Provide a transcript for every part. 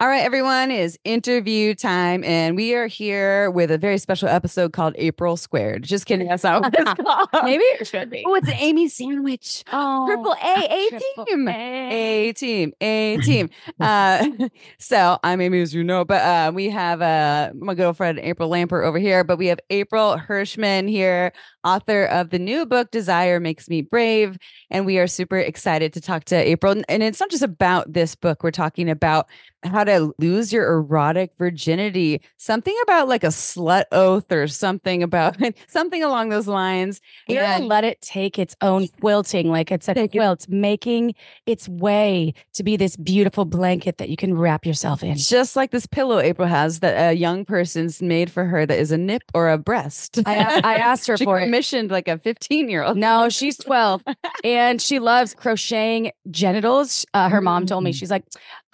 All right, everyone, is interview time, and we are here with a very special episode called April Squared. Just kidding, that's not what it's called. Maybe it should be. Oh, it's an Amy sandwich. Oh, Triple A, A team. A. A team, A team. uh, so I'm Amy, as you know, but uh, we have uh, my girlfriend April Lampert over here, but we have April Hirschman here, author of the new book Desire Makes Me Brave, and we are super excited to talk to April. And- it's not just about this book; we're talking about how to lose your erotic virginity, something about like a slut oath or something about something along those lines. We're And- let it take its own quilting, like it's a Take it- quilt, making its way to be this beautiful blanket that you can wrap yourself in. just like this pillow April has that a young person's made for her that is a nip or a breast. I asked her for it. Commissioned like a 15 year old. No, she's 12 and she loves crocheting genitals. Uh, her mom told me, Mm. she's like,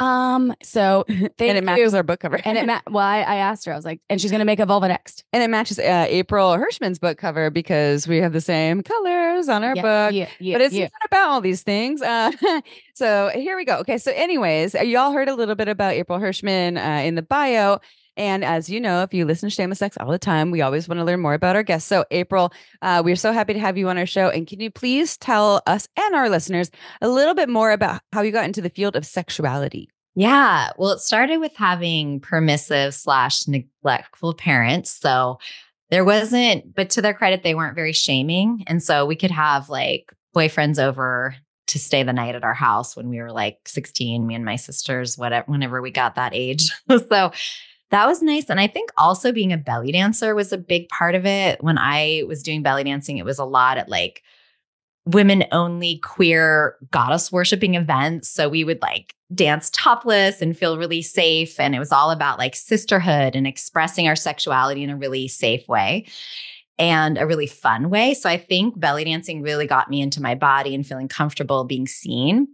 um, so thank and it you. matches our book cover. and it, ma- well, I, I asked her, I was like, and she's going to make a vulva next. and it matches uh, April Hirschman's book cover because we have the same colors on our yeah, book. yeah, yeah, but it's yeah. not about all these things. Uh, so here we go. Okay. So, anyways, y'all heard a little bit about April Hirschman uh, in the bio. And as you know, if you listen to Shameless Sex all the time, we always want to learn more about our guests. So, April, uh, we're so happy to have you on our show. And can you please tell us and our listeners a little bit more about how you got into the field of sexuality? Yeah. Well, it started with having permissive slash neglectful parents. So there wasn't, but to their credit, they weren't very shaming. And so we could have like boyfriends over to stay the night at our house when we were like 16, me and my sisters, whatever, whenever we got that age. so that was nice. And I think also being a belly dancer was a big part of it. When I was doing belly dancing, it was a lot at like women only queer goddess worshiping events. So we would like dance topless and feel really safe. And it was all about like sisterhood and expressing our sexuality in a really safe way and a really fun way. So I think belly dancing really got me into my body and feeling comfortable being seen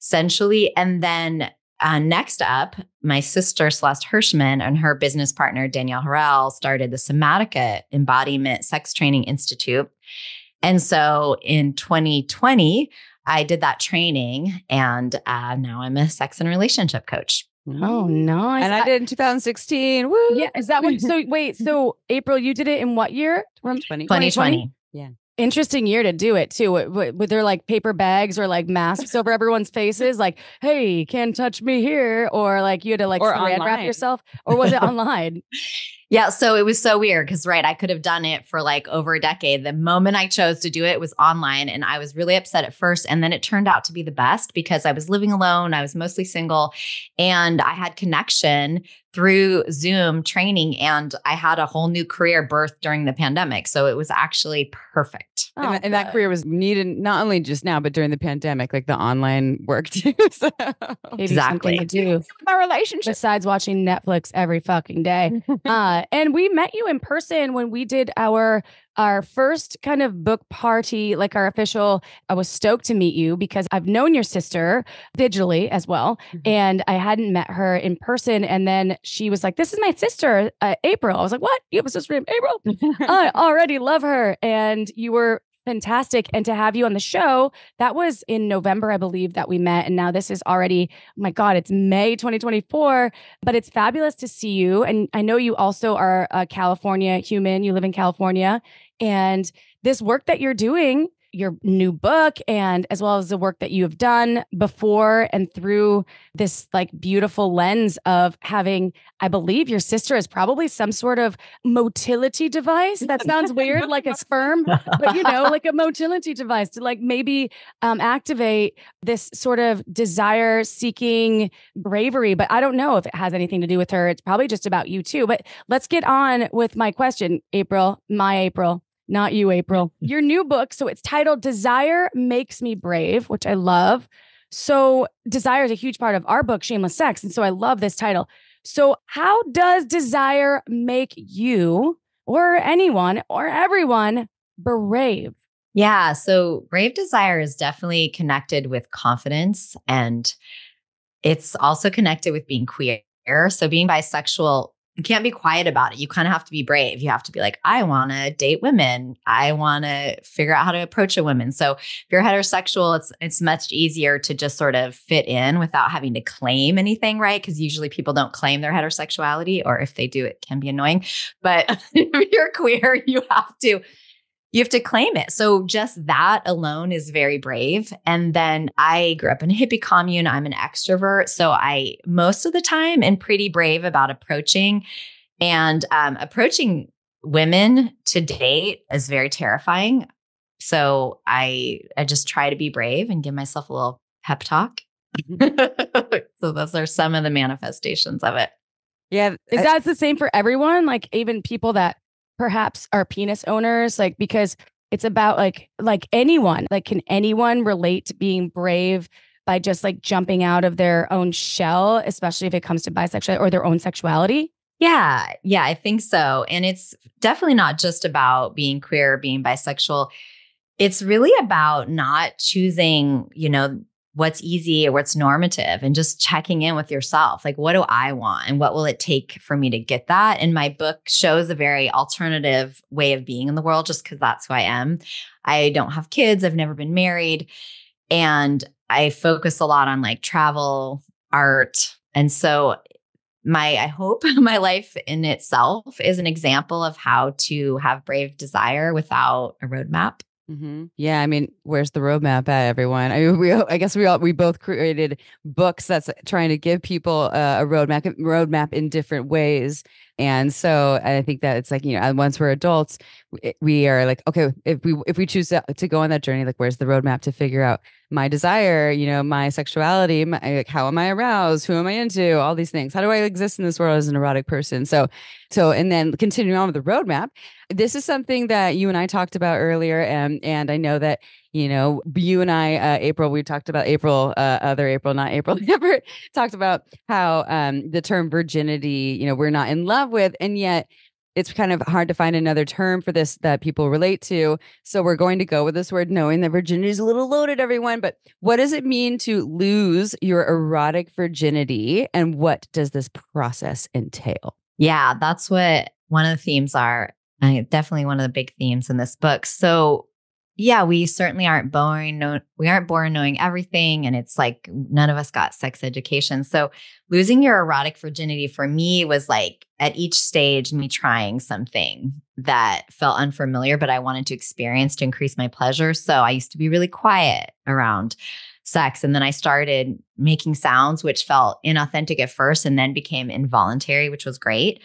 sensually. And then uh, next up, my sister Celeste Hirschman and her business partner Danielle Harel started the Somatica Embodiment Sex Training Institute. And so in 2020, I did that training, and uh, now I'm a sex and relationship coach. Oh, nice. And I did in 2016. Woo! Yeah, is that what? So wait, so April, you did it in what year? Rem- 20. 2020. Interesting year to do it too. Were, there like paper bags or like masks over everyone's faces? Like, hey, can't touch me here, or like you had to like Or wrap yourself, or was it online? Yeah, so it was so weird because, right, I could have done it for like over a decade. The moment I chose to do it was online, and I was really upset at first. And then it turned out to be the best because I was living alone, I was mostly single, and I had connection through Zoom training, and I had a whole new career birth during the pandemic. So it was actually perfect. and, Oh, that- and that career was needed not only just now, but during the pandemic, like the online work too. so, Exactly. something to do my relationship. besides watching Netflix every fucking day. uh, and we met you in person when we did our our first kind of book party, like our official. I was stoked to meet you because I've known your sister digitally as well, Mhm. and I hadn't met her in person. And then she was like, "This is my sister, uh, April." I was like, "What? You have a sister named April?" I already love her, and you were fantastic. And to have you on the show, that was in November, I believe, that we met. And now this is already, oh my God, it's May 2024. But it's fabulous to see you. And I know you also are a California human, you live in California. And this work that you're doing, your new book, and as well as the work that you have done before and through this like beautiful lens of having, I believe your sister is probably some sort of motility device. That sounds weird, like a sperm, but you know, like a motility device to like maybe um, activate this sort of desire seeking bravery. But I don't know if it has anything to do with her. It's probably just about you too. But let's get on with my question, April, my April. Not you, April. Your new book. So it's titled Desire Makes Me Brave, which I love. So, desire is a huge part of our book, Shameless Sex. And so I love this title. So, how does desire make you or anyone or everyone brave? Yeah. So brave desire is definitely connected with confidence and it's also connected with being queer. So being bisexual you can't be quiet about it. You kind of have to be brave. You have to be like, I want to date women. I want to figure out how to approach a woman. So if you're heterosexual, it's it's much easier to just sort of fit in without having to claim anything, right? Because usually people don't claim their heterosexuality, or if they do, it can be annoying. But if you're queer, you have to you have to claim it. So just that alone is very brave. And then I grew up in a hippie commune. I'm an extrovert. So I, most of the time, am pretty brave about approaching and um, approaching women to date is very terrifying. So I, I just try to be brave and give myself a little pep talk. so those are some of the manifestations of it. Yeah. Is that the same for everyone? Like even people that perhaps are penis owners like because it's about like like anyone like can anyone relate to being brave by just like jumping out of their own shell especially if it comes to bisexuality or their own sexuality? Yeah yeah i think so and it's definitely not just about being queer being bisexual. It's really about not choosing you know what's easy or what's normative and just checking in with yourself. Like, what do I want? And what will it take for me to get that? And my book shows a very alternative way of being in the world just because that's who I am. I don't have kids, I've never been married. And I focus a lot on like travel, art. And so, my I hope my life in itself is an example of how to have brave desire without a roadmap. Mm-hmm. Yeah, I mean, where's the roadmap at, everyone? I mean, we, I guess we all, we both created books that's trying to give people uh, a roadmap, roadmap in different ways. And so I think that it's like you know, once we're adults, we are like, okay, if we if we choose to, to go on that journey, like, where's the roadmap to figure out my desire, you know, my sexuality, my, like, how am I aroused, who am I into, all these things. How do I exist in this world as an erotic person? So, so, and then continuing on with the roadmap, this is something that you and I talked about earlier, and and I know that you know you and I, uh, April, we talked about April, uh, other April, not April, never talked about how um, the term virginity, you know, we're not in love with, and yet it's kind of hard to find another term for this that people relate to. So we're going to go with this word, knowing that virginity is a little loaded, everyone. But what does it mean to lose your erotic virginity? And what does this process entail? Yeah, that's what one of the themes are definitely one of the big themes in this book. So, yeah, we certainly aren't born no, we aren't born knowing everything and it's like none of us got sex education. So, losing your erotic virginity for me was like at each stage me trying something that felt unfamiliar but I wanted to experience to increase my pleasure. So, I used to be really quiet around sex and then I started making sounds which felt inauthentic at first and then became involuntary, which was great.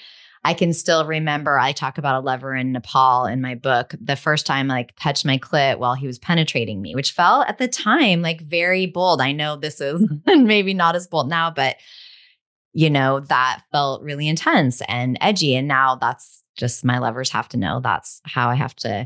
I can still remember I talk about a lover in Nepal in my book. The first time like touched my clit while he was penetrating me, which felt at the time like very bold. I know this is maybe not as bold now, but you know, that felt really intense and edgy. And now that's just my lovers have to know that's how I have to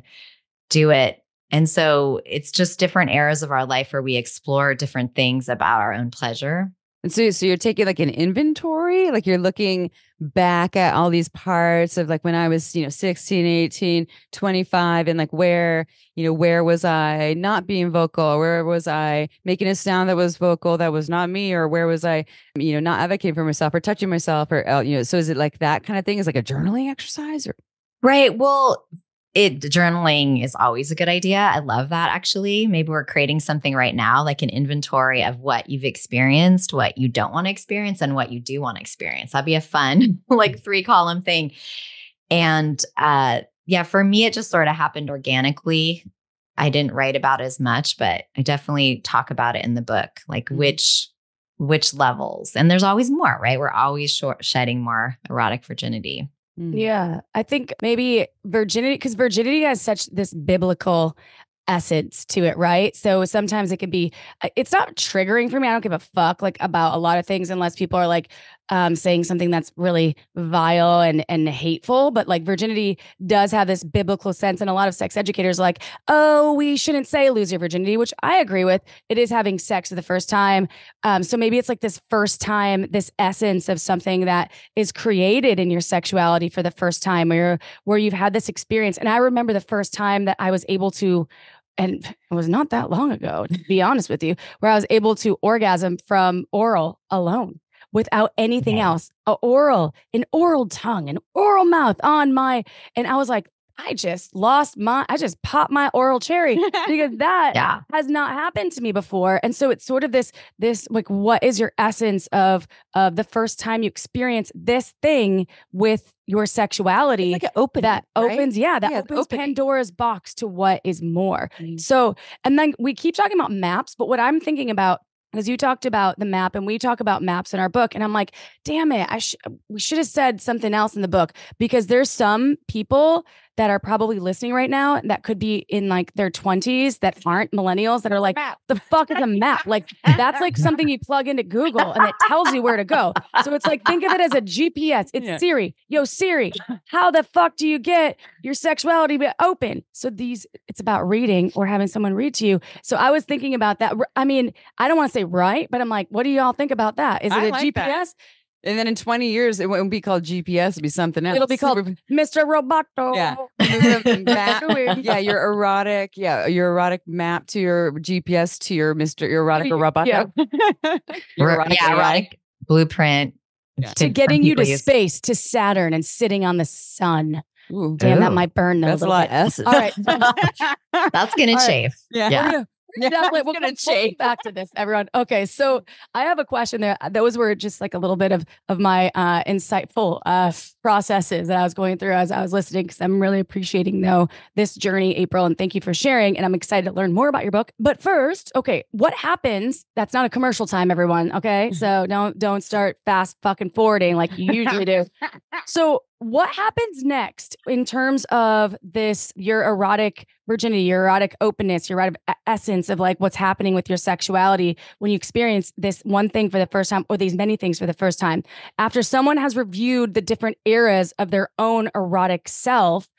do it. And so it's just different eras of our life where we explore different things about our own pleasure. And so, so you're taking like an inventory, like you're looking back at all these parts of like when I was, you know, 16, 18, 25, and like where, you know, where was I not being vocal? Where was I making a sound that was vocal that was not me? Or where was I, you know, not advocating for myself or touching myself or, uh, you know, so is it like that kind of thing? Is like a journaling exercise or? Right. Well, it journaling is always a good idea. I love that actually. Maybe we're creating something right now, like an inventory of what you've experienced, what you don't want to experience, and what you do want to experience. That'd be a fun, like three column thing. And uh yeah, for me, it just sort of happened organically. I didn't write about as much, but I definitely talk about it in the book, like mm-hmm. which which levels. And there's always more, right? We're always short, shedding more erotic virginity. Mm. Yeah. I think maybe virginity, because virginity has such this biblical essence to it, right? So sometimes it can be, uh, it's not triggering for me. I don't give a fuck like about a lot of things unless people are like um, saying something that's really vile and and hateful. But like virginity does have this biblical sense, and a lot of sex educators like, oh, we shouldn't say lose your virginity, which I agree with. It is having sex for the first time. Um, so maybe it's like this first time, this essence of something that is created in your sexuality for the first time, where where you've had this experience. And I remember the first time that I was able to and it was not that long ago, to be honest with you, where I was able to orgasm from oral alone without anything Right. else. A oral, an oral tongue, an oral mouth on my and I was like, I just lost my I just popped my oral cherry because that Yeah. has not happened to me before and so it's sort of this this like what is your essence of of the first time you experience this thing with your sexuality like opening, that right? opens yeah that Yeah, opens opening. pandora's box to what is more Mm. so and then we keep talking about maps but what i'm thinking about because you talked about the map and we talk about maps in our book and i'm like damn it i sh- we should have said something else in the book because there's some people that are probably listening right now that could be in like their 20s that aren't millennials that are like the fuck is a map? Like that's like something you plug into google and it tells you where to go. So it's like think of it as a gps it's Yeah. siri. Yo siri how the fuck do you get your sexuality open. So these it's about reading or having someone read to you. So i was thinking about that. I mean i don't want to say right but i'm like what do y'all think about that? Is it I a like that. Gps And then in 20 years, it won't be called GPS. It'll be something else. It'll be called Super- mr roboto Yeah. map, yeah, your erotic, yeah, your erotic map to your GPS to your Mr. Your erotic Yeah. robot. Yeah. Your erotic yeah, erotic blueprint. Yeah. to some getting you to people use- space to saturn and sitting on the sun Ooh, damn that might burn though that's a little lot bit. of S's. all right That's gonna All right. chafe. yeah. Yeah. Yeah, Definitely. it's We'll, gonna change. back to this, everyone. Okay, so I have a question there. Those were just like a little bit of of my uh, insightful uh, processes that I was going through as I was listening because I'm really appreciating though this journey, April, and thank you for sharing. And I'm excited to learn more about your book. But first, okay, what happens? That's not a commercial time, everyone. Okay, so don't don't start fast fucking forwarding like you usually do. So, what happens next in terms of this your erotic virginity, your erotic openness, your erotic essence of like what's happening with your sexuality when you experience this one thing for the first time or these many things for the first time? After someone has reviewed the different eras of their own erotic self,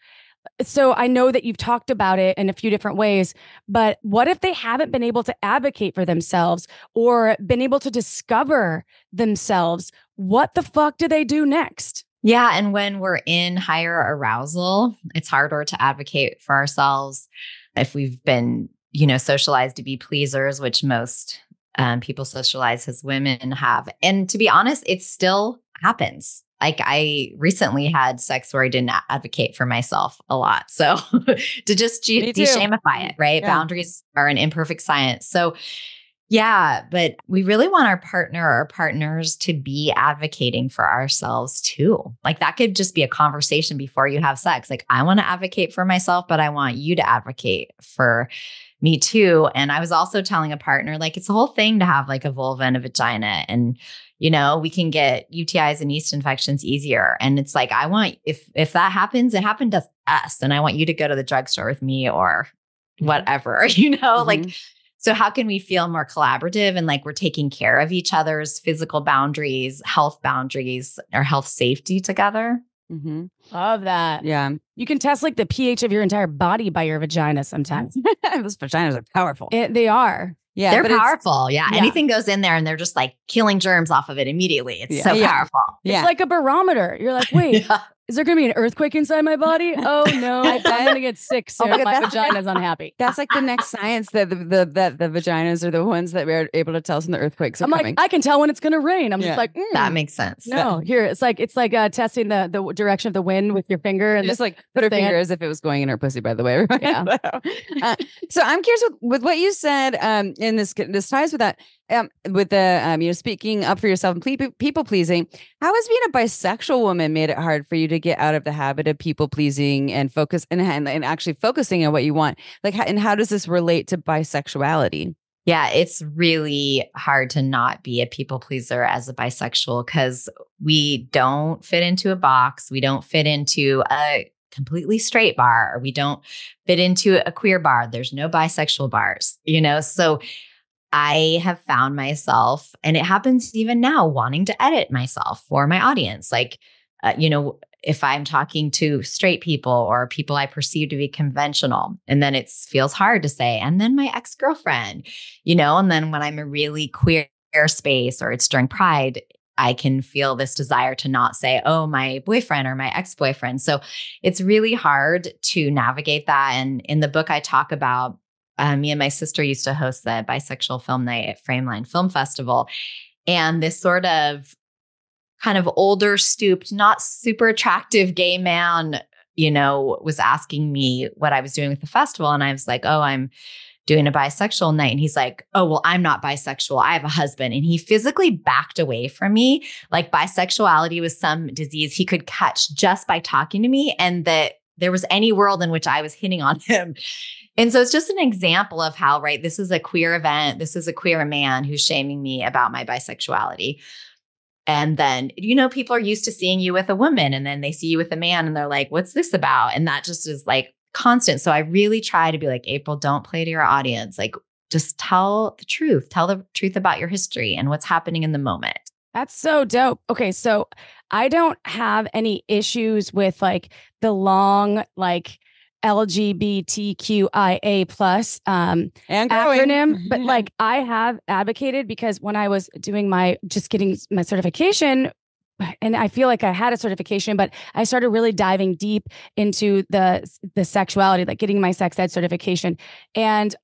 so I know that you've talked about it in a few different ways, but what if they haven't been able to advocate for themselves or been able to discover themselves? What the fuck do they do next? Yeah. And when we're in higher arousal, it's harder to advocate for ourselves if we've been, you know, socialized to be pleasers, which most um, people socialize as women have. And to be honest, it still happens. Like I recently had sex where I didn't advocate for myself a lot. So to just de- de-shamify it, right? Yeah. Boundaries are an imperfect science. So yeah, but we really want our partner or partners to be advocating for ourselves too. Like that could just be a conversation before you have sex. Like, I want to advocate for myself, but I want you to advocate for me too. And I was also telling a partner, like, it's a whole thing to have like a vulva and a vagina. And, you know, we can get UTIs and yeast infections easier. And it's like, I want, if, if that happens, it happened to us. And I want you to go to the drugstore with me or whatever, you know, like, Mhm. So, how can we feel more collaborative and like we're taking care of each other's physical boundaries, health boundaries, or health safety together? Mhm. Love that. yeah. You can test like the pH of your entire body by your vagina sometimes. Those vaginas are powerful. It, they are. yeah, they're powerful. Yeah. Yeah. Anything goes in there and they're just like killing germs off of it immediately. It's Yeah. so Yeah. powerful. Yeah. It's like a barometer. You're like, wait, Yeah. Is there going to be an earthquake inside my body? Oh no, I'm going to get sick Oh my God, my that's- vagina's unhappy. That's like the next science that the, the that the vaginas are the ones that we're able to tell us when the earthquakes are I'm coming. like, I can tell when it's going to rain. I'm Yeah. just like, That mm, makes sense. no. Here, it's like it's like uh, testing the the direction of the wind with your finger, and just like put her sand. finger as if it was going in her pussy. By the way, Yeah. uh, so I'm curious with, with what you said. Um, in this this ties with that. Um, with the um, you know, speaking up for yourself and ple- people pleasing. How has being a bisexual woman made it hard for you to get out of the habit of people pleasing and focus and and, and actually focusing on what you want? Like, and how does this relate to bisexuality? Yeah, it's really hard to not be a people pleaser as a bisexual because we don't fit into a box. We don't fit into a completely straight bar, or we don't fit into a queer bar. There's no bisexual bars, you know? So I have found myself, and it happens even now, wanting to edit myself for my audience. Like, uh, you know, if I'm talking to straight people or people I perceive to be conventional, and then it feels hard to say, and then my ex girlfriend, you know, and then when I'm a really queer space or it's during Pride, I can feel this desire to not say, oh, my boyfriend or my ex boyfriend. So it's really hard to navigate that. And in the book, I talk about uh, me and my sister used to host the bisexual film night at Frameline Film Festival. And this sort of kind of older, stooped, not super attractive gay man, you know, was asking me what I was doing with the festival. And I was like, oh, I'm doing a bisexual night. And he's like, oh, well, I'm not bisexual. I have a husband. And he physically backed away from me. Like bisexuality was some disease he could catch just by talking to me. And that there was any world in which I was hitting on him. And so it's just an example of how, right, this is a queer event. This is a queer man who's shaming me about my bisexuality. And then, you know, people are used to seeing you with a woman and then they see you with a man and they're like, what's this about? And that just is like constant. So I really try to be like, April, don't play to your audience. Like, just tell the truth, tell the truth about your history and what's happening in the moment. That's so dope. Okay, so I don't have any issues with like the long like LGBTQIA plus um, and acronym, but like I have advocated because when I was doing my just getting my certification, and I feel like I had a certification, but I started really diving deep into the the sexuality, like getting my sex ed certification, and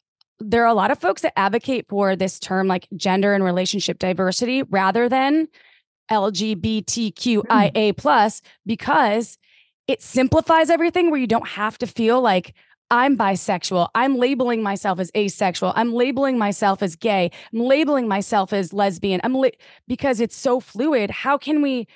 there are a lot of folks that advocate for this term like gender and relationship diversity rather than LGBTQIA hmm. plus because it simplifies everything where you don't have to feel like I'm bisexual. I'm labeling myself as asexual. I'm labeling myself as gay. I'm labeling myself as lesbian. I'm li- because it's so fluid. How can we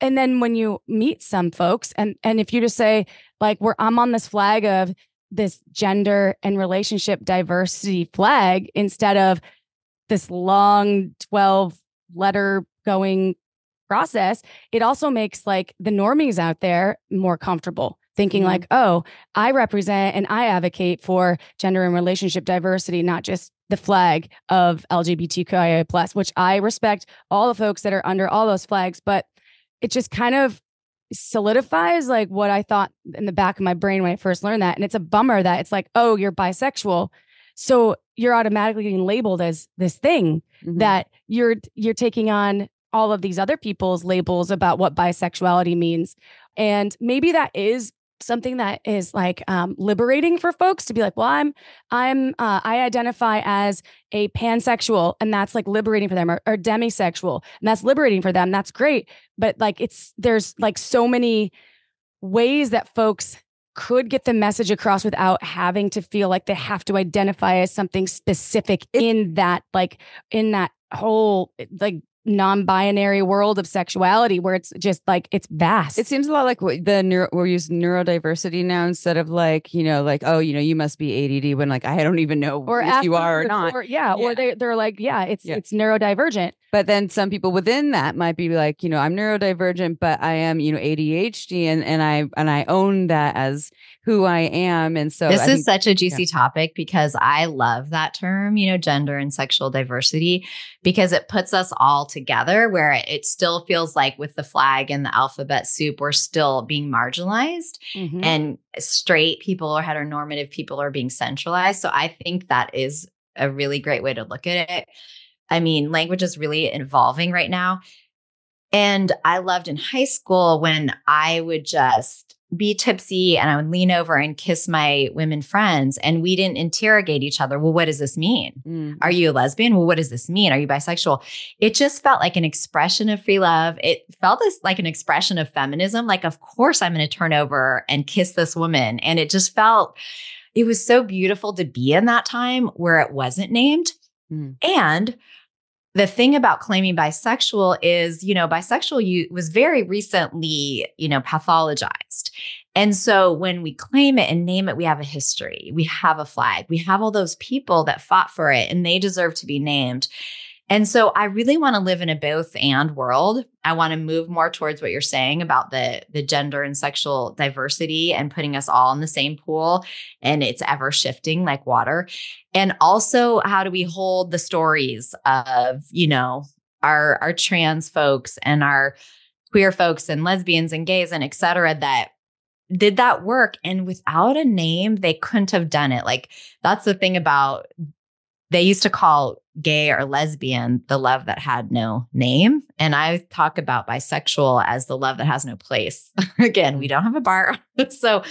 and then when you meet some folks and and if you just say like we're I'm on this flag of this gender and relationship diversity flag instead of this long 12 letter going process, it also makes like the normies out there more comfortable thinking mm-hmm. like, oh, I represent and I advocate for gender and relationship diversity, not just the flag of LGBTQIA plus, which I respect all the folks that are under all those flags, but it just kind of solidifies like what I thought in the back of my brain when I first learned that. And it's a bummer that it's like, oh, you're bisexual. So you're automatically getting labeled as this thing mm-hmm. that you're you're taking on all of these other people's labels about what bisexuality means. And maybe that is something that is like um, liberating for folks to be like, well, I'm, I'm, uh, I identify as a pansexual, and that's like liberating for them, or, or demisexual, and that's liberating for them. That's great, but like it's there's like so many ways that folks could get the message across without having to feel like they have to identify as something specific in that like in that whole like non-binary world of sexuality where it's just like it's vast. It seems a lot like the neuro, we're using neurodiversity now instead of like you know like oh you know you must be ADD when like I don't even know or if you are or not. Or, yeah, yeah, or they they're like yeah it's yeah. it's neurodivergent. But then some people within that might be like you know I'm neurodivergent but I am you know ADHD and and I and I own that as who I am and so this I is think, such a juicy yeah. topic because I love that term you know gender and sexual diversity because it puts us all together together where it still feels like with the flag and the alphabet soup, we're still being marginalized mm-hmm. and straight people or heteronormative people are being centralized. So I think that is a really great way to look at it. I mean, language is really evolving right now. And I loved in high school when I would just be tipsy and I would lean over and kiss my women friends and we didn't interrogate each other. Well, what does this mean? Mm. Are you a lesbian? Well, what does this mean? Are you bisexual? It just felt like an expression of free love. It felt as like an expression of feminism. Like, of course, I'm going to turn over and kiss this woman. And it just felt, it was so beautiful to be in that time where it wasn't named. Mm. And the thing about claiming bisexual is, you know, bisexual you was very recently, you know, pathologized. And so when we claim it and name it, we have a history, we have a flag, we have all those people that fought for it and they deserve to be named. And so I really want to live in a both and world. I want to move more towards what you're saying about the the gender and sexual diversity and putting us all in the same pool and it's ever shifting like water. And also how do we hold the stories of, you know, our our trans folks and our queer folks and lesbians and gays and et cetera that did that work and without a name they couldn't have done it like that's the thing about they used to call gay or lesbian the love that had no name. And I talk about bisexual as the love that has no place. Again, we don't have a bar. so,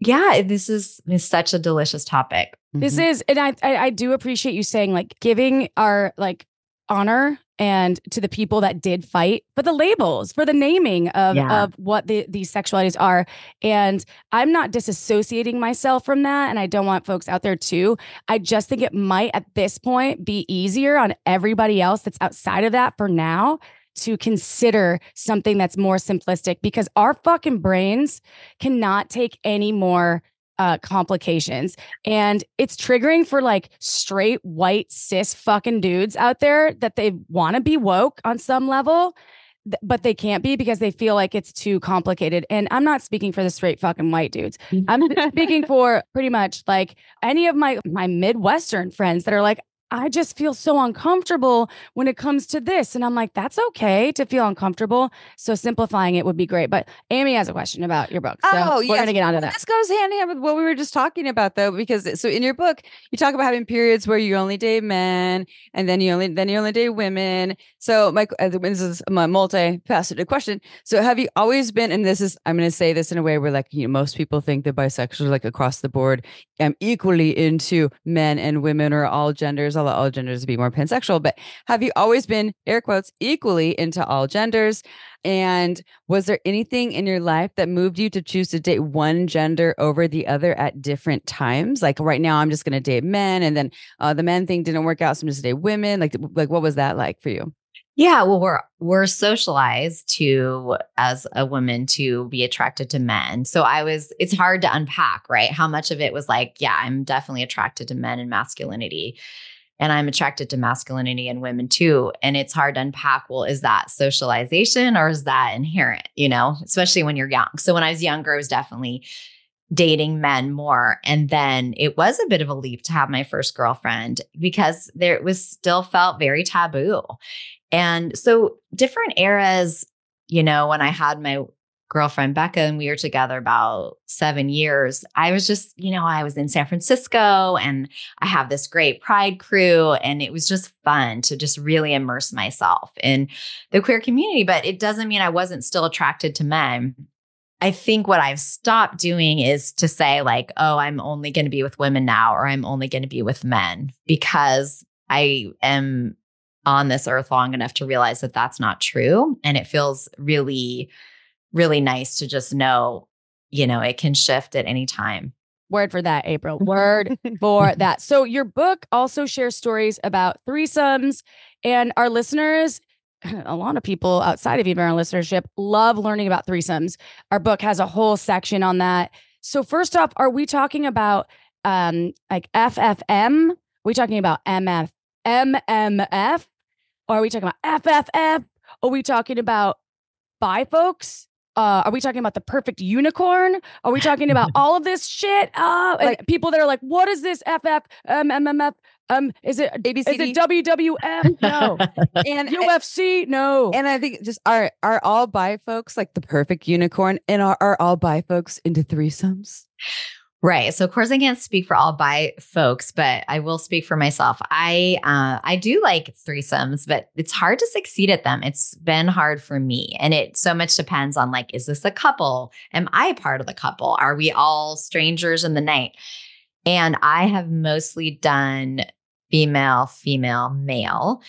yeah, this is, is such a delicious topic. This mm-hmm. is, and I, I, I do appreciate you saying like giving our like honor and to the people that did fight for the labels, for the naming of, Yeah. of what the, these sexualities are. And I'm not disassociating myself from that. And I don't want folks out there too. I just think it might at this point be easier on everybody else that's outside of that for now to consider something that's more simplistic because our fucking brains cannot take any more uh, complications. And it's triggering for like straight white cis fucking dudes out there that they want to be woke on some level. th- But they can't be because they feel like it's too complicated. And I'm not speaking for the straight fucking white dudes. I'm speaking for pretty much like any of my my Midwestern friends that are like, I just feel so uncomfortable when it comes to this. And I'm like, that's okay to feel uncomfortable. So simplifying it would be great. But Amy has a question about your book. So Oh, we're yes. gonna get onto that. This goes hand in hand with what we were just talking about, though, because so in your book you talk about having periods where you only date men, and then you only then you only date women. So, my uh, this is my multifaceted question. So, have you always been? And this is I'm going to say this in a way where, like, you know, most people think that bisexuals, like across the board, am equally into men and women or all genders. I'll all genders to be more pansexual, but have you always been air quotes equally into all genders? And was there anything in your life that moved you to choose to date one gender over the other at different times? Like right now, I'm just going to date men, and then uh, the men thing didn't work out, so I'm just date women. Like, like what was that like for you? Yeah, well, we're we're socialized to as a woman to be attracted to men. So I was it's hard to unpack, right? How much of it was like, yeah, I'm definitely attracted to men and masculinity. And I'm attracted to masculinity and women too. And it's hard to unpack, well, is that socialization or is that inherent, you know, especially when you're young. So when I was younger, I was definitely dating men more. And then it was a bit of a leap to have my first girlfriend because there it was still felt very taboo. And so different eras, you know, when I had my girlfriend Becca and we were together about seven years, I was just, you know, I was in San Francisco and I have this great pride crew. And it was just fun to just really immerse myself in the queer community. But it doesn't mean I wasn't still attracted to men. I think what I've stopped doing is to say, like, oh, I'm only going to be with women now, or I'm only going to be with men because I am on this earth long enough to realize that that's not true. And it feels really, really nice to just know, you know, it can shift at any time. Word for that, April. Word for that. So your book also shares stories about threesomes, and our listeners, a lot of people outside of even our listenership, love learning about threesomes. Our book has a whole section on that. So first off, are we talking about um like FFM? Are we talking about MF MMF? Or are we talking about FFF? Are we talking about bi folks? Uh, are we talking about the perfect unicorn? Are we talking about all of this shit? Uh, and Like- people that are like, what is this FF, um, MMF? Um, is it is ABCD? it WWF? No. and UFC? No. and I think just are are all bi folks like the perfect unicorn, and are, are all bi folks into threesomes? Right. So of course I can't speak for all bi folks, but I will speak for myself. I uh I do like threesomes, but it's hard to succeed at them. It's been hard for me. And it so much depends on like, is this a couple? Am I part of the couple? Are we all strangers in the night? And I have mostly done female, female, male.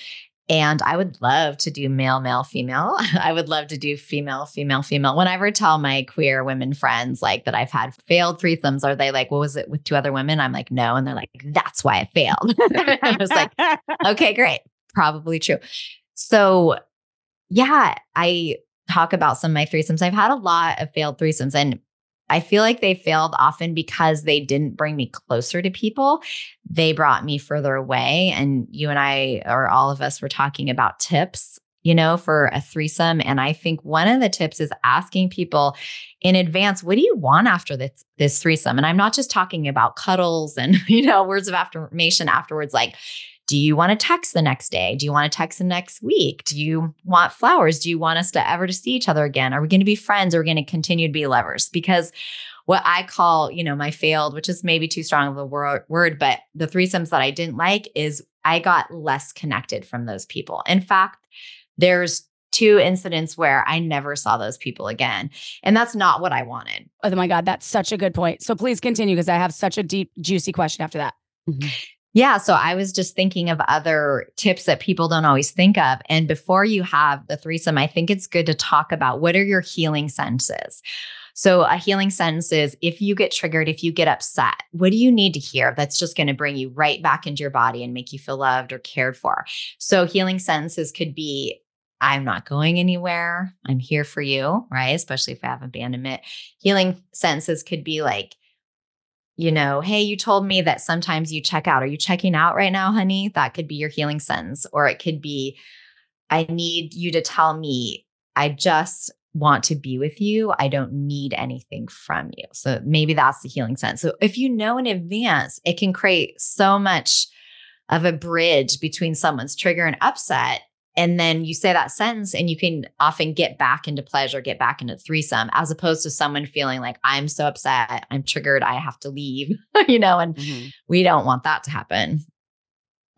And I would love to do male, male, female. I would love to do female, female, female. Whenever I tell my queer women friends like that I've had failed threesomes, are they like, what was it with two other women? I'm like, no. And they're like, that's why I failed. I was like, okay, great. Probably true. So, yeah, I talk about some of my threesomes. I've had a lot of failed threesomes, and I feel like they failed often because they didn't bring me closer to people. They brought me further away. And you and I, or all of us, were talking about tips, you know, for a threesome. And I think one of the tips is asking people in advance, what do you want after this, this threesome? And I'm not just talking about cuddles and, you know, words of affirmation afterwards, like, do you want to text the next day? Do you want to text the next week? Do you want flowers? Do you want us to ever to see each other again? Are we going to be friends? Or are we going to continue to be lovers? Because what I call, you know, my failed, which is maybe too strong of a wor- word, but the threesomes that I didn't like is I got less connected from those people. In fact, there's two incidents where I never saw those people again. And that's not what I wanted. oh my God, that's such a good point. So please continue because I have such a deep, juicy question after that. Mm-hmm. Yeah. So I was just thinking of other tips that people don't always think of. And before you have the threesome, I think it's good to talk about what are your healing sentences. So, a healing sentence is if you get triggered, if you get upset, what do you need to hear that's just going to bring you right back into your body and make you feel loved or cared for? So, healing sentences could be I'm not going anywhere. I'm here for you, right? Especially if I have abandonment. Healing sentences could be like, you know, hey, you told me that sometimes you check out. Are you checking out right now, honey? That could be your healing sentence. Or it could be, I need you to tell me, I just want to be with you. I don't need anything from you. So maybe that's the healing sentence. So if you know in advance, it can create so much of a bridge between someone's trigger and upset. And then you say that sentence and you can often get back into pleasure, get back into threesome, as opposed to someone feeling like, I'm so upset, I'm triggered, I have to leave, you know, and mm-hmm. we don't want that to happen.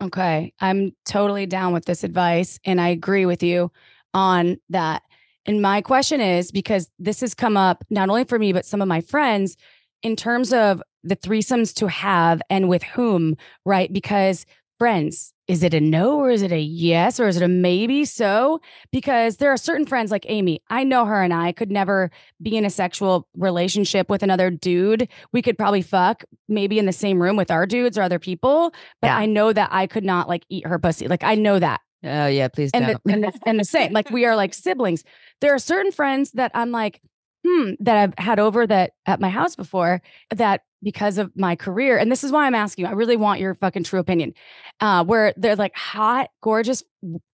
Okay. I'm totally down with this advice. And I agree with you on that. And my question is because this has come up not only for me, but some of my friends in terms of the threesomes to have and with whom, right? Because friends, is it a no or is it a yes or is it a maybe so? Because there are certain friends like Amy, I know her and I could never be in a sexual relationship with another dude. We could probably fuck maybe in the same room with our dudes or other people, but yeah. I know that I could not like eat her pussy. Like I know that. Oh yeah, please and don't. The, and, the, and the same, like we are like siblings. There are certain friends that I'm like, hmm, that I've had over that at my house before that because of my career, and this is why I'm asking you. I really want your fucking true opinion. Uh, where they're like hot, gorgeous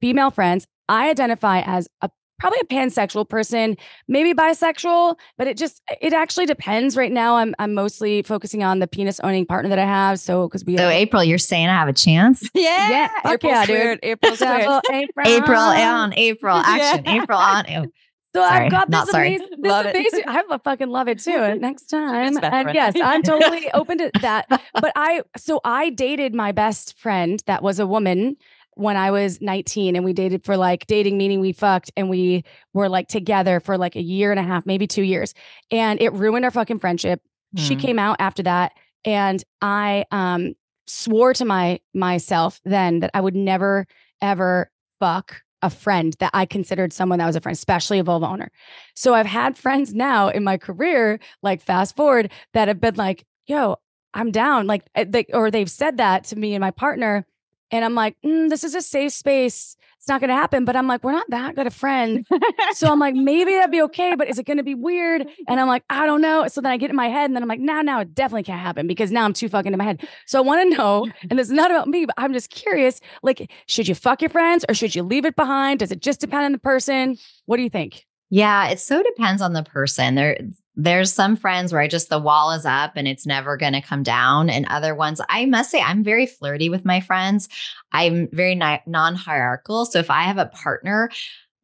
female friends. I identify as a probably a pansexual person, maybe bisexual, but it just it actually depends. Right now, I'm I'm mostly focusing on the penis owning partner that I have. So because we so have, April, you're saying I have a chance? Yeah, yeah, April yeah, dude. April April, April on April action. yeah. April on. So sorry, I've got this amazing, this love amazing. It. I fucking love it too. Next time, and yes, I'm totally open to that. But I, so I dated my best friend that was a woman when I was 19 and we dated for like dating, meaning we fucked and we were like together for like a year and a half, maybe two years. And it ruined our fucking friendship. Mm. She came out after that. And I um swore to my myself then that I would never, ever fuck a friend that I considered someone that was a friend, especially a vulva owner. So I've had friends now in my career, like fast forward, that have been like, yo, I'm down. Like, eh, they, or they've said that to me and my partner. And I'm like, mm, this is a safe space. It's not going to happen. But I'm like, we're not that good of friends. so I'm like, maybe that'd be okay. But is it going to be weird? And I'm like, I don't know. So then I get in my head and then I'm like, now, now it definitely can't happen because now I'm too fucking in my head. So I want to know, and it's not about me, but I'm just curious like, should you fuck your friends or should you leave it behind? Does it just depend on the person? What do you think? Yeah, it so depends on the person. There there's some friends where I just the wall is up and it's never going to come down and other ones I must say I'm very flirty with my friends. I'm very ni- non-hierarchical. So if I have a partner,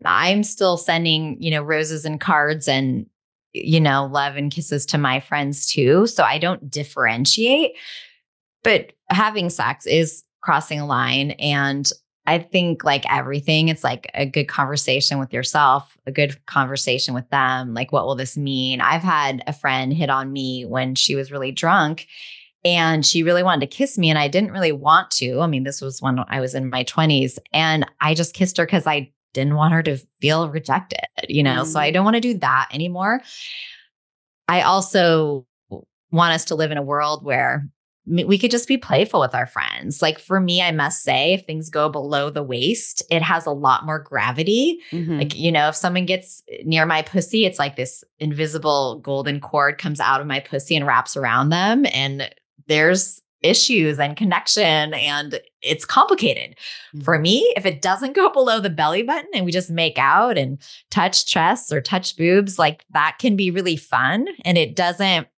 I'm still sending, you know, roses and cards and you know, love and kisses to my friends too. So I don't differentiate. But having sex is crossing a line and I think like everything, it's like a good conversation with yourself, a good conversation with them. Like, what will this mean? I've had a friend hit on me when she was really drunk and she really wanted to kiss me and I didn't really want to. I mean, this was when I was in my 20s and I just kissed her because I didn't want her to feel rejected, you know? Mm-hmm. So I mm. don't want to do that anymore. I also want us to live in a world where we could just be playful with our friends. Like for me, I must say, if things go below the waist, it has a lot more gravity. Mm-hmm. Like, you know, if someone gets near my pussy, it's like this invisible golden cord comes out of my pussy and wraps around them. And there's issues and connection and it's complicated. Mm-hmm. For me, if it doesn't go below the belly button and we just make out and touch chests or touch boobs, like that can be really fun and it doesn't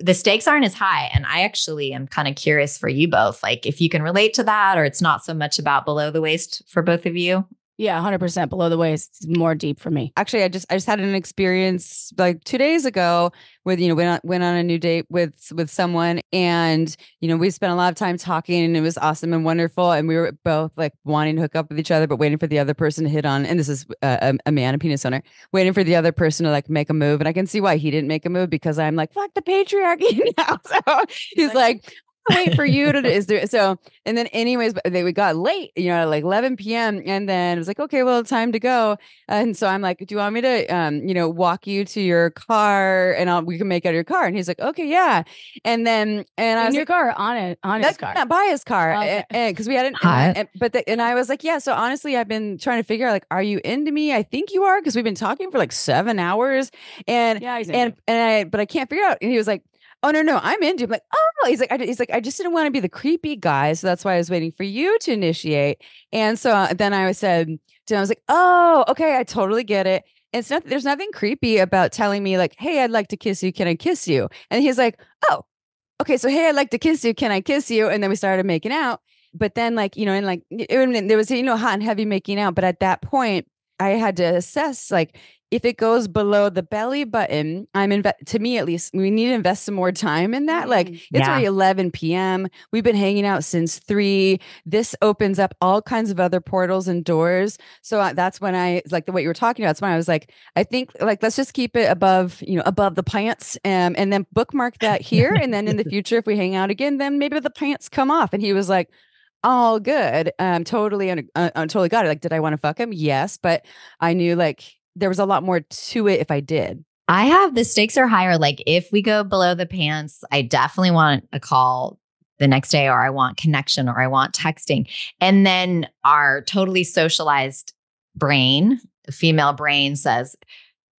the stakes aren't as high. And I actually am kind of curious for you both, like if you can relate to that or it's not so much about below the waist for both of you. Yeah, 100% below the waist. It's more deep for me. Actually, I just I just had an experience like 2 days ago with you know went on, went on a new date with with someone and you know we spent a lot of time talking and it was awesome and wonderful and we were both like wanting to hook up with each other but waiting for the other person to hit on and this is a, a man a penis owner waiting for the other person to like make a move and I can see why he didn't make a move because I'm like fuck the patriarchy now. So he's like wait for you to is there so and then anyways but they we got late you know like 11 p.m and then it was like okay well time to go and so i'm like do you want me to um you know walk you to your car and I'll, we can make out your car and he's like okay yeah and then and i was your like, car, on it, on his car. not by his car Okay. because we hadn't and and- but the, and i was like yeah so honestly i've been trying to figure out like are you into me i think you are because we've been talking for like seven hours and yeah, he's and and I but I can't figure out. And he was like, "Oh no, no, I'm into." it." I'm like, "Oh," he's like, I, "He's like, I just didn't want to be the creepy guy, so that's why I was waiting for you to initiate." And so uh, then I was said, to him, "I was like, oh, okay, I totally get it." It's not. There's nothing creepy about telling me like, "Hey, I'd like to kiss you. Can I kiss you?" And he's like, "Oh, okay. So hey, I'd like to kiss you. Can I kiss you?" And then we started making out. But then, like you know, and like it, it- there was you know hot and heavy making out. But at that point, I had to assess like if it goes below the belly button, I'm inve- to me at least, we need to invest some more time in that. Like Mm. it's Yeah. already 11 p.m. We've been hanging out since three. This opens up all kinds of other portals and doors. So uh, that's when I like the what you were talking about. That's when I was like, I think like let's just keep it above, you know, above the pants, um, and then bookmark that here. and then in the future, if we hang out again, then maybe the pants come off. And he was like. All good. Um, totally, un- uh, uh, totally got it. Like, did I want to fuck him? Yes, but I knew like there was a lot more to it if I did. I have the stakes are higher. Like if we go below the pants, I definitely want a call the next day, or I want connection, or I want texting. And then our totally socialized brain, the female brain says,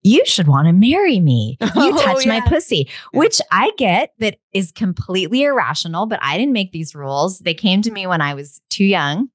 you should want to marry me. You Oh, touch my pussy, Yeah. which I get that is completely irrational, but I didn't make these rules. They came to me when I was too young.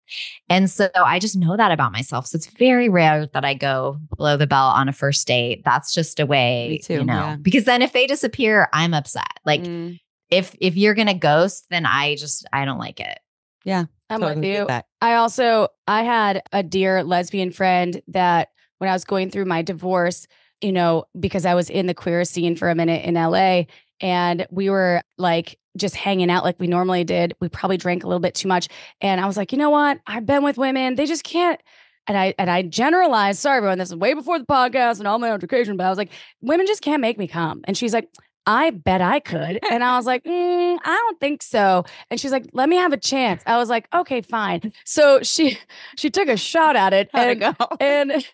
And so I just know that about myself. So it's very rare that I go below the belt on a first date. That's just a way, too, you know, yeah. because then if they disappear, I'm upset. Like Mm, if if you're going to ghost, then I just I don't like it. Yeah. I'm totally with you. that. I also I had a dear lesbian friend that when I was going through my divorce, you know, because I was in the queer scene for a minute in LA and we were like just hanging out like we normally did. We probably drank a little bit too much and I was like, "You know what? I've been with women. They just can't and I and I generalized, sorry everyone, this is way before the podcast and all my education, but I was like, women just can't make me come. And she's like, I bet I could. And I was like, "Mm, I don't think so. And she's like, let me have a chance. I was like, okay, fine. So she she took a shot at it How'd it and go? and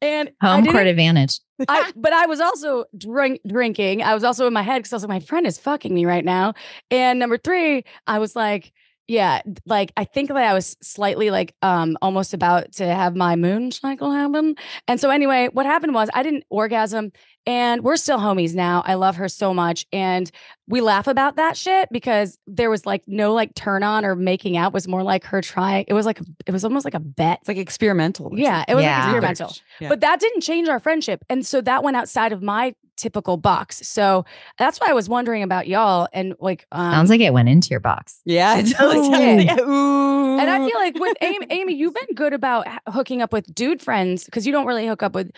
and Home court advantage. I, but I was also drink drinking. I was also in my head because I was like, my friend is fucking me right now. And number three, I was like, yeah, like I think that I was slightly like um almost about to have my moon cycle happen. And so anyway, what happened was I didn't orgasm and we're still homies now. I love her so much. And we laugh about that shit because there was like no like turn on or making out It was more like her trying. It was like it was almost like a bet. It's like experimental. Yeah, it was Yeah. like experimental. Yeah. But that didn't change our friendship. And so that went outside of my typical box. So that's why I was wondering about y'all and like um Sounds like it went into your box. yeah, it totally Ooh. did. Yeah, Ooh. and I feel like with Amy, Amy, you've been good about hooking up with dude friends because you don't really hook up with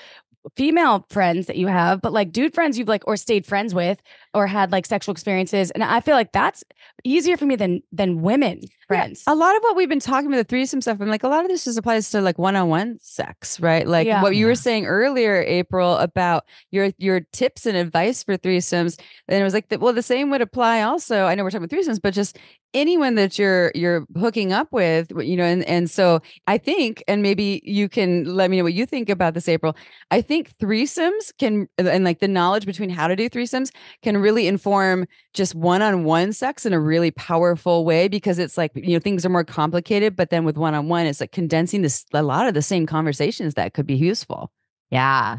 female friends that you have, but like dude friends you've like or stayed friends with or had like sexual experiences. And I feel like that's easier for me than than women friends. a lot of what we've been talking about the threesome stuff, I'm like, a lot of this just applies to like one-on-one sex, right? Like Yeah. what you were saying earlier, April, about your your tips and advice for threesomes. And it was like, the, well, the same would apply also. I know we're talking about threesomes, but just anyone that you're you're hooking up with, you know, and and so I think, and maybe you can let me know what you think about this, April. I think threesomes can and like the knowledge between how to do threesomes can really inform just one-on-one sex in a really powerful way because it's like you know things are more complicated but then with one-on-one it's like condensing this a lot of the same conversations that could be useful Yeah.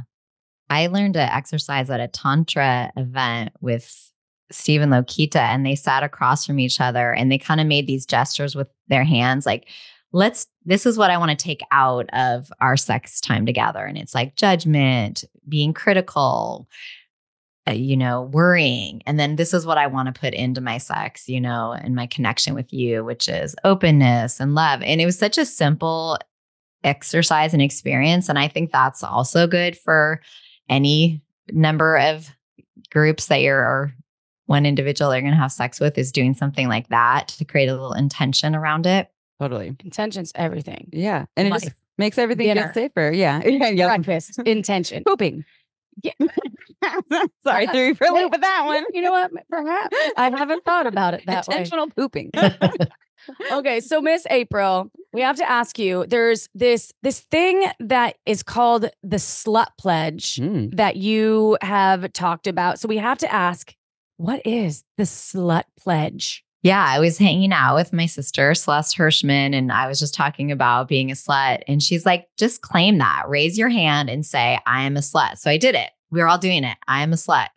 I learned to exercise at a Tantra event with Stephen Lokita, and they sat across from each other and they kind of made these gestures with their hands like, let's, this is what I want to take out of our sex time together. And it's like judgment, being critical, uh, you know, worrying. And then this is what I want to put into my sex, you know, and my connection with you, which is openness and love. And it was such a simple exercise and experience. And I think that's also good for any number of groups that you're or one individual they're going to have sex with is doing something like that to create a little intention around it. totally Intention's everything. yeah and it just makes everything Dinner. get safer yeah yeah, yeah. Breakfast, intention. pooping Sorry, threw you for a loop with that one. You know what? Perhaps I haven't thought about it that way. Intentional pooping. okay so miss april we have to ask you there's this this thing that is called the slut pledge Mm. that you have talked about so we have to ask what is the slut pledge Yeah, I was hanging out with my sister, Celeste Hirschman, and I was just talking about being a slut. And she's like, just claim that, raise your hand and say, I am a slut. So I did it. We were all doing it. I am a slut.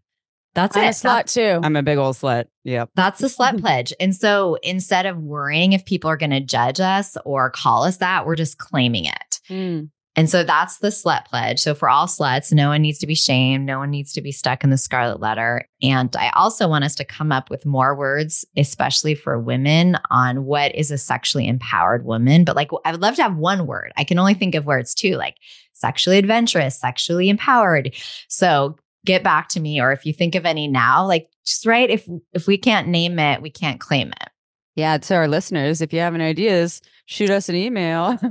That's i'm it. a slut too I'm a big old slut. Yep. That's the slut pledge. And so instead of worrying if people are going to judge us or call us that, we're just claiming it. Mm. And so that's the slut pledge. So for all sluts, no one needs to be shamed. No one needs to be stuck in the scarlet letter. And I also want us to come up with more words, especially for women, on what is a sexually empowered woman. But like, I would love to have one word. I can only think of words too, like sexually adventurous, sexually empowered. So get back to me, or if you think of any now, like just write. If if we can't name it, we can't claim it. Yeah, to our listeners, if you have any ideas, shoot us an email.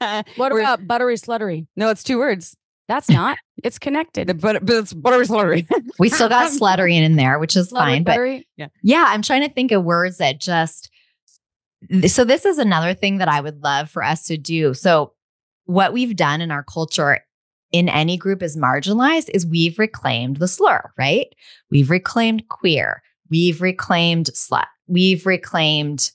Uh, what We're- about buttery sluttery No, it's two words. that's not it's connected but, but it's buttery sluttery. We still got sluttery in there, which is Sluttery, fine. But buttery Yeah, I'm trying to think of words that just. So, this is another thing that I would love for us to do. So, what we've done in our culture in any group is marginalized is we've reclaimed the slur, right? We've reclaimed queer, we've reclaimed slut, we've reclaimed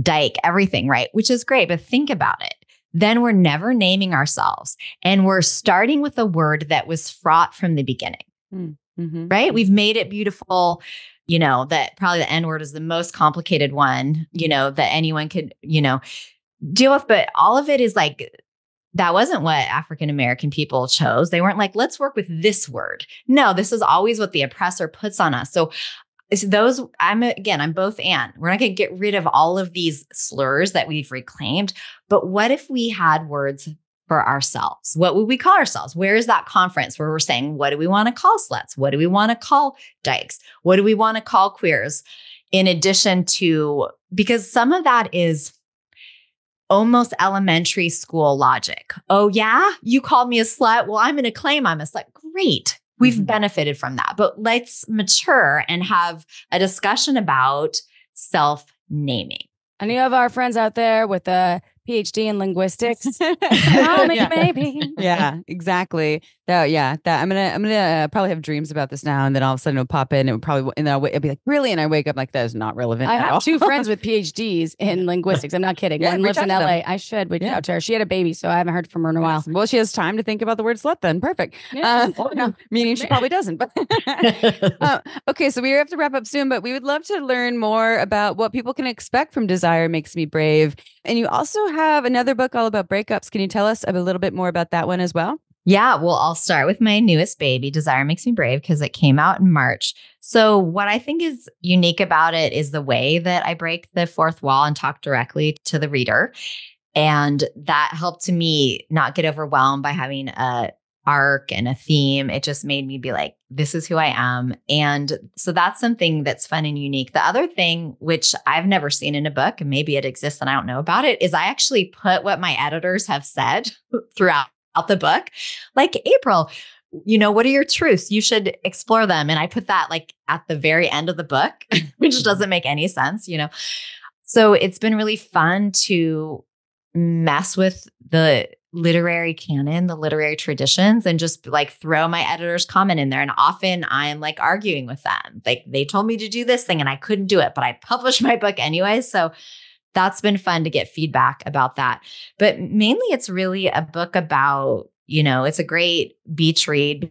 dyke, everything, right? Which is great. But think about it. Then we're never naming ourselves and we're starting with a word that was fraught from the beginning Mhm. right? We've made it beautiful. You know, that probably the N word is the most complicated one, you know, that anyone could, you know, deal with. But all of it is like, that wasn't what African American people chose. They weren't like, let's work with this word. No, this is always what the oppressor puts on us. So, it's those, I'm again, I'm both and. We're not going to get rid of all of these slurs that we've reclaimed. But what if we had words for ourselves. What would we call ourselves? Where is that conference where we're saying, what do we want to call sluts? What do we want to call dykes? What do we want to call queers? In addition to, because some of that is almost elementary school logic. Oh, yeah, you called me a slut. Well, I'm going to claim I'm a slut. Great. We've Mhm. benefited from that. But let's mature and have a discussion about self naming. any of our friends out there with a phd in linguistics call me yeah. maybe yeah, exactly. That yeah, that I'm gonna I'm gonna uh, probably have dreams about this now, and then all of a sudden it'll pop in. It would probably and then I'll, it'll be like really, and I wake up like that is not relevant. I at all. have two friends with PhDs in linguistics. I'm not kidding. Yeah, One lives in LA. them. I should reach Yeah. out to her. She had a baby, so I haven't heard from her in a while. Well, she has time to think about the word slut. Then perfect. Yeah. Uh, no, meaning she probably doesn't. But uh, okay, so we have to wrap up soon. But we would love to learn more about what people can expect from Desire Makes Me Brave. And you also have another book all about breakups. Can you tell us a little bit more about that one as well? Yeah, well, I'll start with my newest baby, Desire Makes Me Brave, because it came out in March. So, what I think is unique about it is the way that I break the fourth wall and talk directly to the reader. And that helped me not get overwhelmed by having a arc and a theme. It just made me be like, this is who I am. And so that's something that's fun and unique. The other thing, which I've never seen in a book, and maybe it exists and I don't know about it, is I actually put what my editors have said throughout the book. Like, April, you know, what are your truths? You should explore them. And I put that like at the very end of the book, which mm-hmm. doesn't make any sense, you know. So it's been really fun to mess with the literary canon, the literary traditions, and just like throw my editor's comment in there. And often I'm like arguing with them. Like they told me to do this thing and I couldn't do it, but I published my book anyway. So that's been fun to get feedback about that. But mainly it's really a book about, you know, it's a great beach read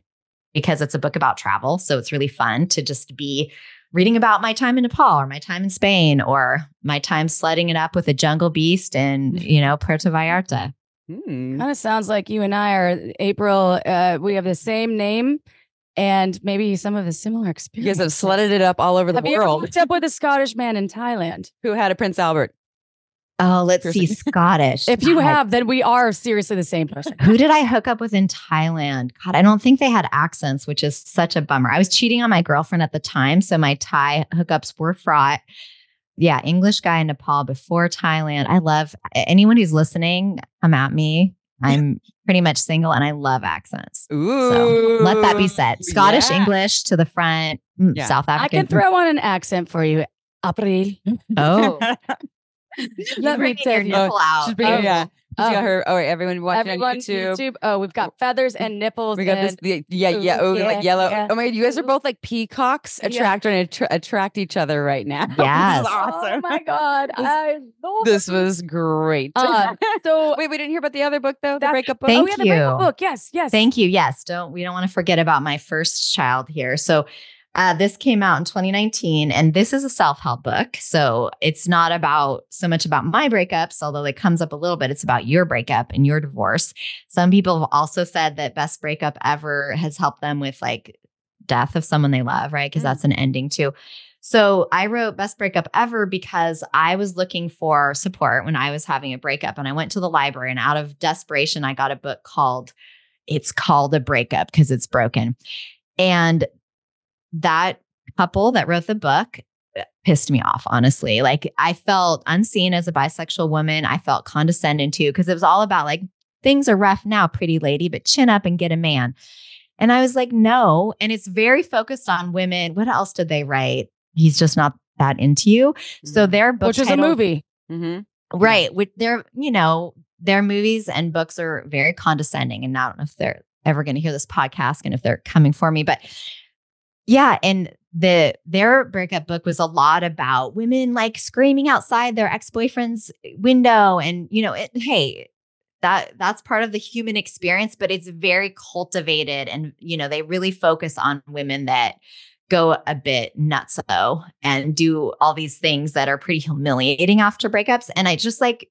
because it's a book about travel. So it's really fun to just be reading about my time in Nepal or my time in Spain or my time sledding it up with a jungle beast in, you know, Puerto Vallarta. Hmm. Kind of sounds like you and I are April. Uh, we have the same name and maybe some of the similar You experiences. guys have sledded it up all over the Have you world. hooked up with a Scottish man in Thailand? Who had a Prince Albert? Oh, let's see, Scottish. If you God, have, then we are seriously the same person. Who did I hook up with in Thailand? God, I don't think they had accents, which is such a bummer. I was cheating on my girlfriend at the time. So my Thai hookups were fraught. Yeah, English guy in Nepal before Thailand. I love anyone who's listening, come at me. I'm pretty much single and I love accents. Ooh. So let that be said. Scottish Yeah. English to the front, mm, Yeah. South I can throw on an accent for you. April. Oh, Let me bringing tell your you. nipple out. She's bringing, Oh. yeah. She's Oh. got her. Oh, everyone watching Everyone on YouTube. YouTube. Oh, we've got feathers and nipples. We got this. and- The, yeah, yeah. Oh, yeah, like yellow. yeah. Oh my god, you guys are both like peacocks Yeah. attract and attra- attract each other right now. This is Yes. awesome. Oh my god! This- I love This was great. Uh, so Wait, we didn't hear about the other book though. The That's- breakup book. Thank oh, yeah, the breakup you. book. Yes, yes. Thank you. Yes, don't we don't want to forget about my first child here. So uh, this came out in 2019, and this is a self-help book. So it's not about so much about my breakups, although it comes up a little bit. It's about your breakup and your divorce. Some people have also said that best breakup ever has helped them with like death of someone they love, right? Because Mm. that's an ending too. So I wrote best breakup ever because I was looking for support when I was having a breakup, and I went to the library, and out of desperation, I got a book called it's called a breakup because it's broken. And that couple that wrote the book uh, pissed me off, honestly. Like I felt unseen as a bisexual woman. I felt condescended to because it was all about like, things are rough now, pretty lady, but chin up and get a man. And I was like, no. And it's very focused on women. What else did they write? He's just not that into you. So their book Which is a title- movie. hmm Right. With their, you know, their movies and books are very condescending. And I don't know if they're ever going to hear this podcast and if they're coming for me, but yeah. And the their breakup book was a lot about women like screaming outside their ex-boyfriend's eh, window. And, you know, it, hey, that that's part of the human experience, but it's very cultivated. And, you know, they really focus on women that go a bit nutso and do all these things that are pretty humiliating after breakups. And it just like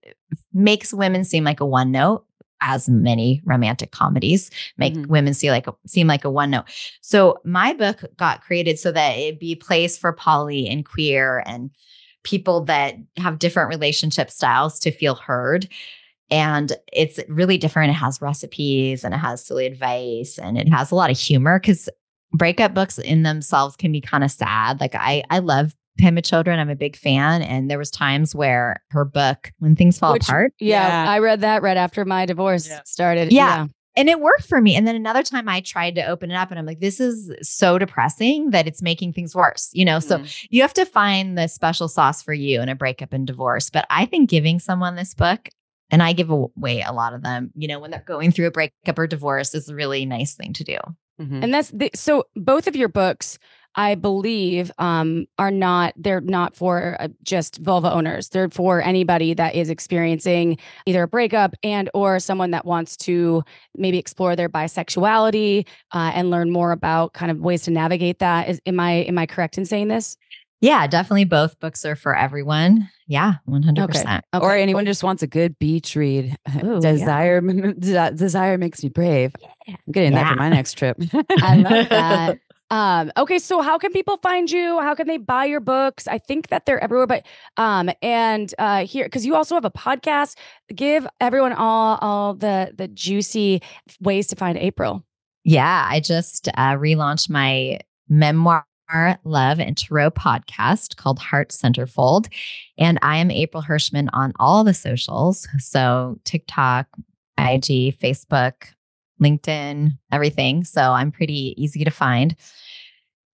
makes women seem like a one note, as many romantic comedies make Mhm. women see like seem like a one note. So my book got created so that it'd be place for poly and queer and people that have different relationship styles to feel heard. And it's really different. It has recipes and it has silly advice and it has a lot of humor because breakup books in themselves can be kind of sad. Like I I love Pema Chödrön. I'm a big fan. And there was times where her book, When Things Fall Which- Apart, Yeah, Yeah. I read that right after my divorce Yeah. started. Yeah. and it worked for me. And then another time I tried to open it up and I'm like, this is so depressing that it's making things worse. You know, so Mhm. you have to find the special sauce for you in a breakup and divorce. But I think giving someone this book, and I give away a lot of them, you know, when they're going through a breakup or divorce is a really nice thing to do. Mhm. And that's the, so both of your books, I believe, um, are not they're not for uh, just vulva owners. They're for anybody that is experiencing either a breakup and or someone that wants to maybe explore their bisexuality uh, and learn more about kind of ways to navigate that. Is am I am I correct in saying this? Yeah, definitely both books are for everyone. Yeah, 100%. Okay, or anyone just wants a good beach read. Ooh, desire, de- desire makes me brave. I'm getting that for my next trip. I love that. Um, okay, so how can people find you? How can they buy your books? I think that they're everywhere, but um, and uh here because you also have a podcast. Give everyone all all the the juicy ways to find April. Yeah, I just uh, relaunched my memoir, love, and tarot podcast called Heart Centerfold. And I am April Hirschman on all the socials. So TikTok, IG, Facebook, LinkedIn, everything. So I'm pretty easy to find.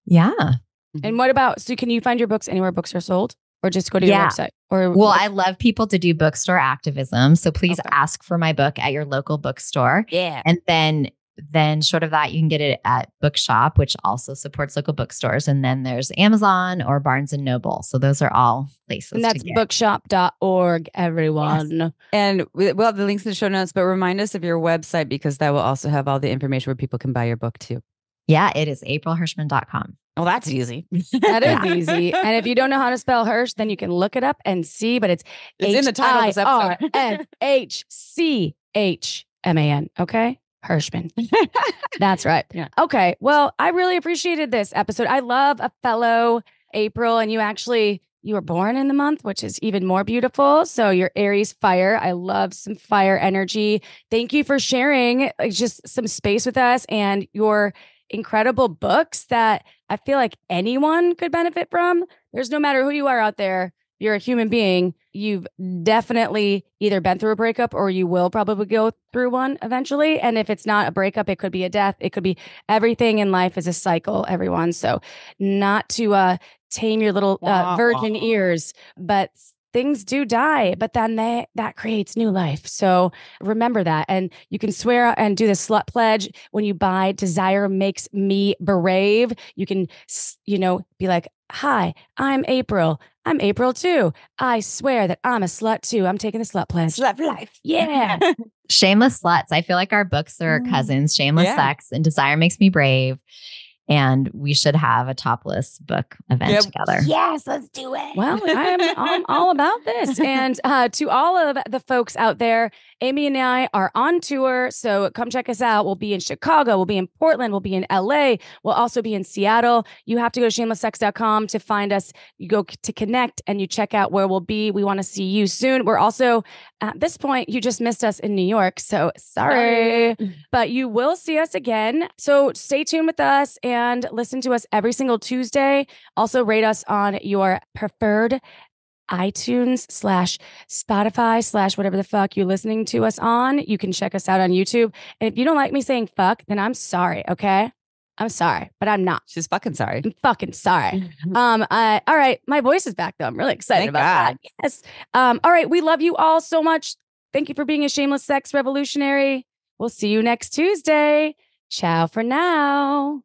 Yeah. And what about so can you find your books anywhere books are sold? Or just go to your Yeah. website? Or Well, I love people to do bookstore activism. So please Okay. ask for my book at your local bookstore. yeah. And then then short of that, you can get it at Bookshop, which also supports local bookstores. And then there's Amazon or Barnes and Noble. So those are all places. and that's to get. bookshop.org, everyone. And we- we'll have the links in the show notes, but remind us of your website because that will also have all the information where people can buy your book too. Yeah, it is aprilhirschman.com. Oh, that's easy. That is Yeah. easy. And if you don't know how to spell Hirsch, then you can look it up and see, but it's It's in the title of this episode. H-I-R-S-H-C-H-M-A-N. Okay. Hirschman. That's right. Yeah. Okay. Well, I really appreciated this episode. I love a fellow April, and you actually you were born in the month, which is even more beautiful. So your Aries fire. I love some fire energy. Thank you for sharing uh, just some space with us and your incredible books that I feel like anyone could benefit from. There's no matter who you are out there. You're a human being, you've definitely either been through a breakup or you will probably go through one eventually. And if it's not a breakup, it could be a death. It could be everything in life is a cycle, everyone. So not to uh tame your little uh, virgin ears, but things do die, but then they that creates new life. So remember that. And you can swear and do the slut pledge when you buy Desire Makes Me Brave. You can, you know, be like, Hi, I'm April. I'm April too. I swear that I'm a slut too. I'm taking the slut pledge. Slut for life. Yeah. Shameless sluts. I feel like our books are Mm. cousins. Shameless Yeah. sex and desire makes me brave. And we should have a topless book event Yep. together. Yes, let's do it. Well, I'm, I'm all about this. And uh, to all of the folks out there, Amy and I are on tour. So come check us out. We'll be in Chicago. We'll be in Portland. We'll be in LA. We'll also be in Seattle. You have to go to shamelesssex.com to find us. You go to connect and you check out where we'll be. We want to see you soon. We're also, at this point, you just missed us in New York. So sorry but you will see us again. So stay tuned with us and listen to us every single Tuesday. Also, rate us on your preferred iTunes slash Spotify slash whatever the fuck you're listening to us on. You can check us out on YouTube. And if you don't like me saying fuck, then I'm sorry. Okay. I'm sorry, but I'm not. She's fucking sorry. I'm fucking sorry. Um, uh, all right. My voice is back though. I'm really excited Thank about that. Yes. Um, all right. We love you all so much. Thank you for being a shameless sex revolutionary. We'll see you next Tuesday. Ciao for now.